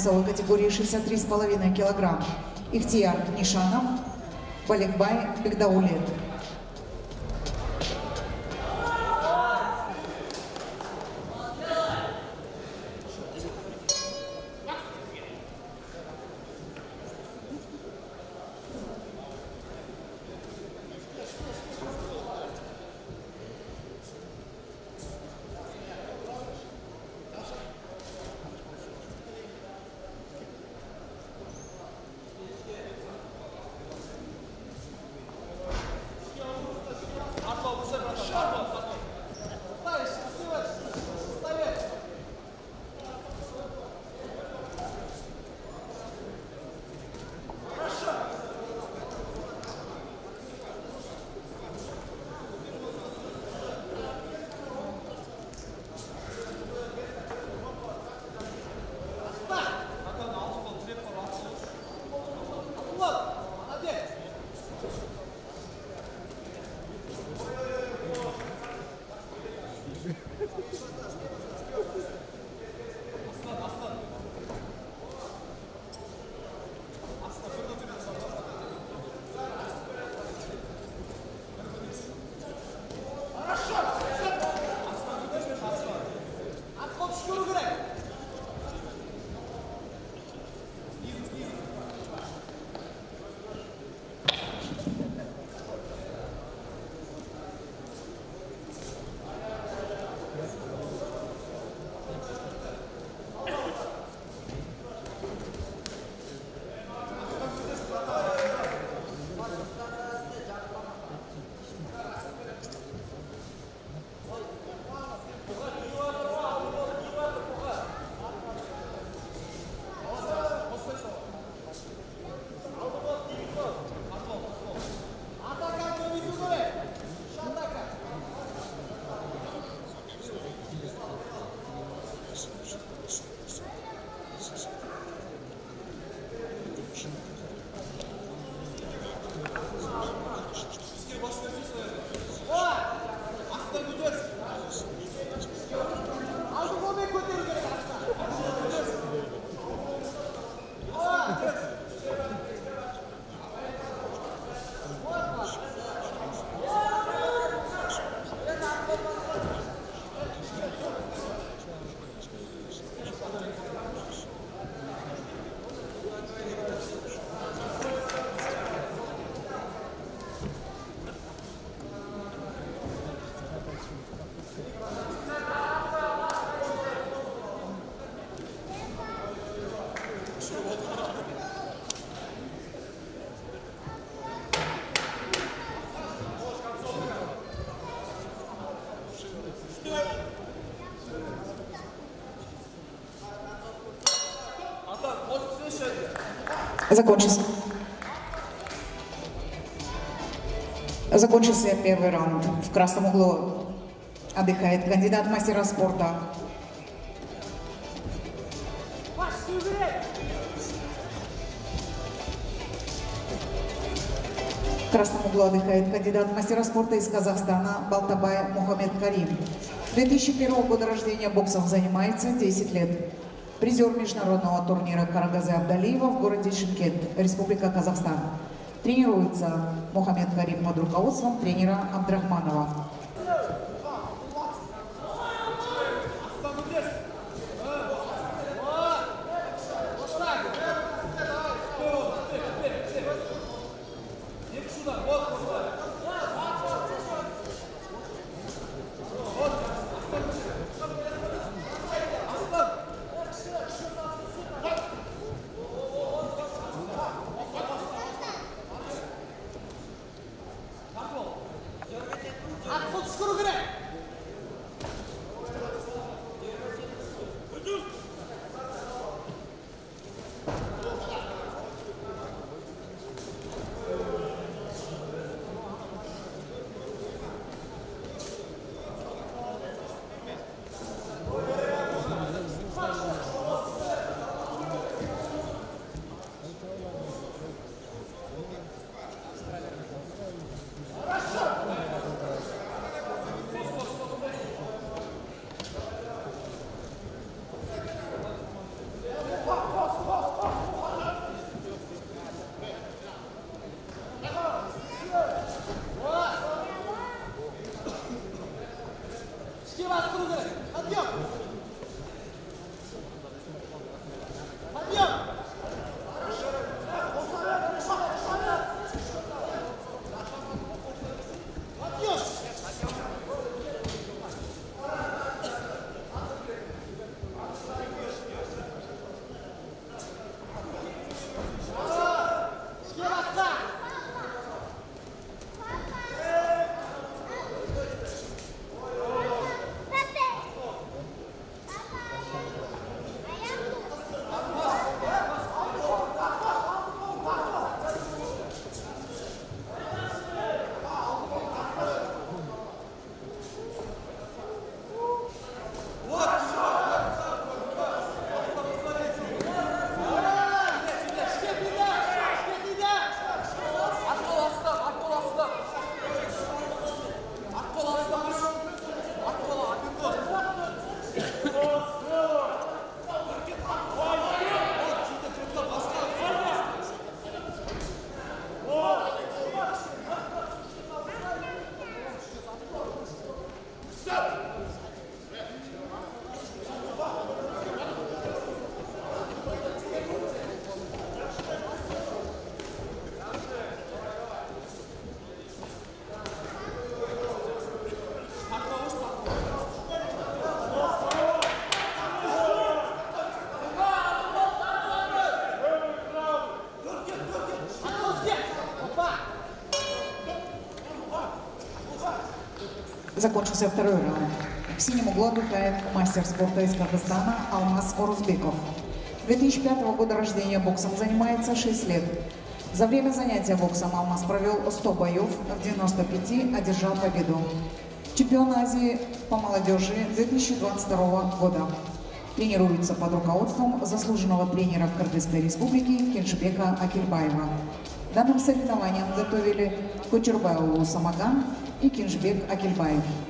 весовой категории 63,5 килограмм. Ихтияр Нишанов, Баликбай Бегдаулет. Закончился. Закончился первый раунд. В красном углу отдыхает кандидат мастера спорта. В красном углу отдыхает кандидат мастера спорта из Казахстана Балтабай Мухаммед Карим. 2001 года рождения боксом занимается 10 лет призер международного турнира Карагазы Абдалиева в городе Шимкент, Республика Казахстан. Тренируется Мухаммед Карим под руководством тренера Абдрахманова. Закончился второй раунд. В синем углу отдыхает мастер спорта из Кыргызстана Алмаз Орузбеков. 2005 года рождения боксом занимается 6 лет. За время занятия боксом Алмаз провел 100 боев, в 95 одержал победу. Чемпион Азии по молодежи 2022 года. Тренируется под руководством заслуженного тренера Кыргызской республики Кеншбека Акильбаева. Данным соревнованием готовили Кочербаеву Самаган E quem nos bebe, aquele bairro.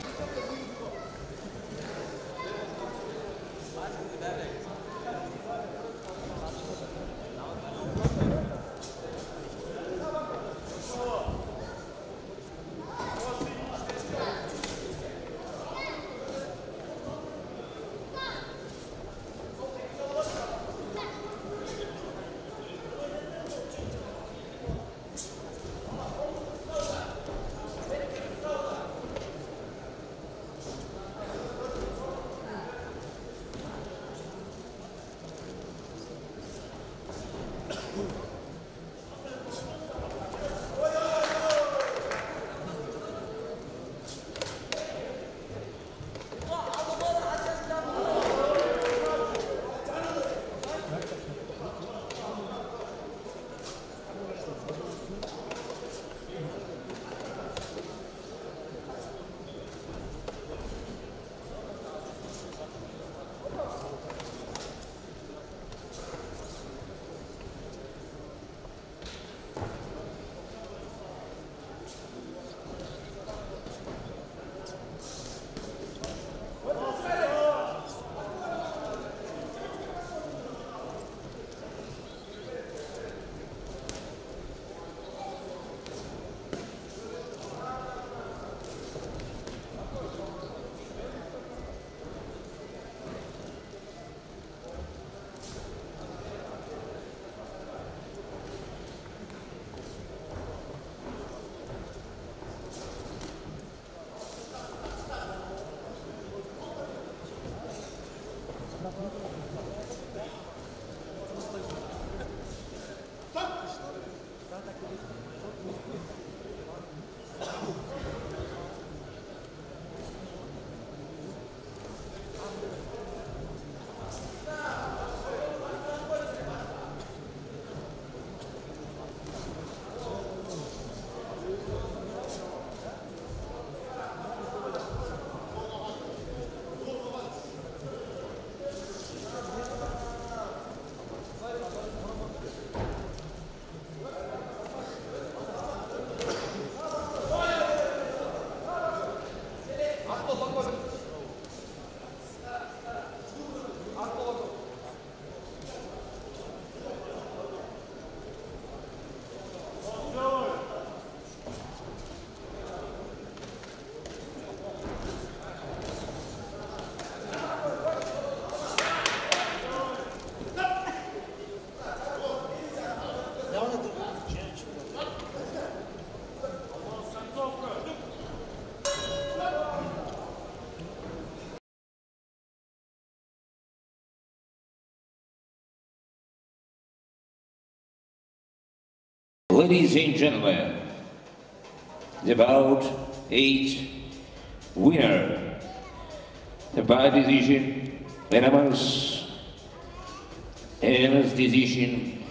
Ladies and gentlemen, the bout eight winner, the by decision, unanimous, unanimous decision,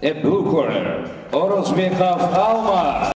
the blue corner, Orozbekov Almaz.